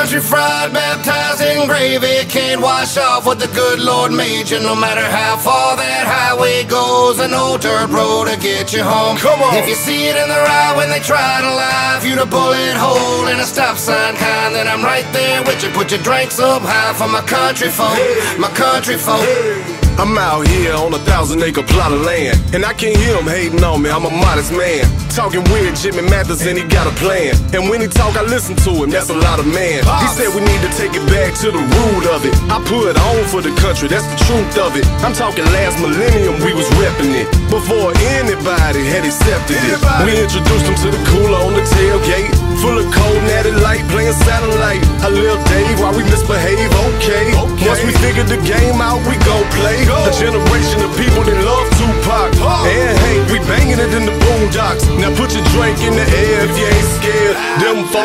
Country fried, baptized in gravy. Can't wash off what the good Lord made you. No matter how far that highway goes, an old dirt road to get you home. Come on. If you see it in the eye when they try to lie, if you a bullet hole in a stop sign kind, then I'm right there with you. Put your drinks up high for my country folk, my country folk. I'm out here on a thousand acre plot of land, and I can't hear him hating on me. I'm a modest man. Talking weird, Jimmy Mathers, and he got a plan. And when he talk, I listen to him. That's a lot of man. He said we need to take it back to the root of it. I put on for the country, that's the truth of it. I'm talking last millennium, we was repping it before anybody had accepted it. We introduced him to the cooler on the tailgate, full of cold natty light, playing satellite. A little Dave while we misbehave, okay. Once we figured the game out, we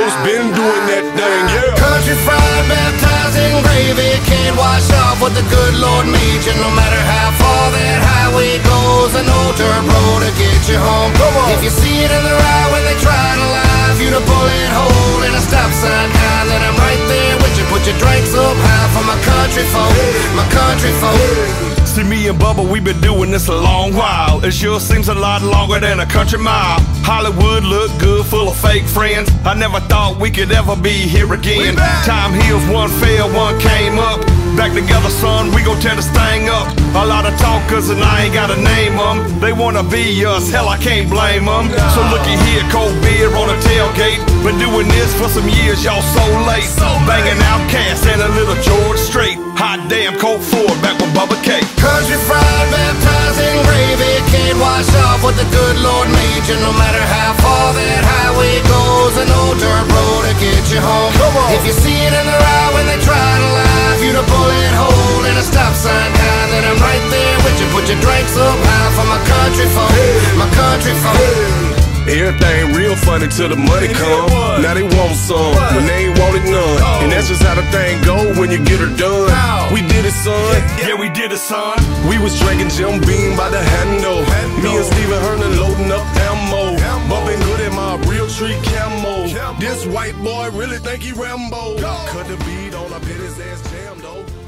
Folks been doing that thing, yeah. Country fried, baptized in gravy. Can't wash off what the good Lord made you. No matter how far that highway goes, an old dirt road to get you home. Come on. If you see it in their eye when they try See me and Bubba, we've been doing this a long while. It sure seems a lot longer than a country mile. Hollywood look good, full of fake friends. I never thought we could ever be here again. Time heals, one fell, one came up. Together, son, we gon' tear this thing up. A lot of talkers and I ain't gotta name them. They wanna be us, hell, I can't blame them. So looky here, cold beer on a tailgate. Been doing this for some years, y'all so late. So Banging OutKast and a little George Strait. Hot damn, Colt Ford back with Bubba K. Country fried, baptized in gravy. Can't wash off what the good Lord made you. No matter how far that highway goes, an old dirt road to get you home. If you see it in their eye Everything real funny till the money come. Now they want some when they ain't wanted none. And that's just how the thing go when you get her done. We did it, son. Yeah, we did it, son. We was drinking Jim Beam by the handle. Me and Steven Hernan loading up ammo. Bumping good in my Realtree camo. This white boy really think he Rambo. Cut the beat on, I bet his ass jammed, though.